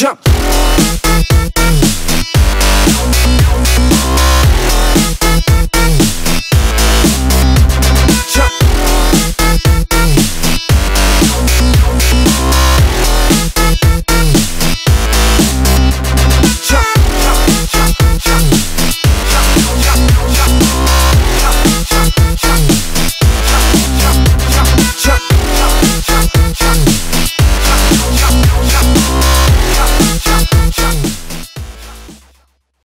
jump.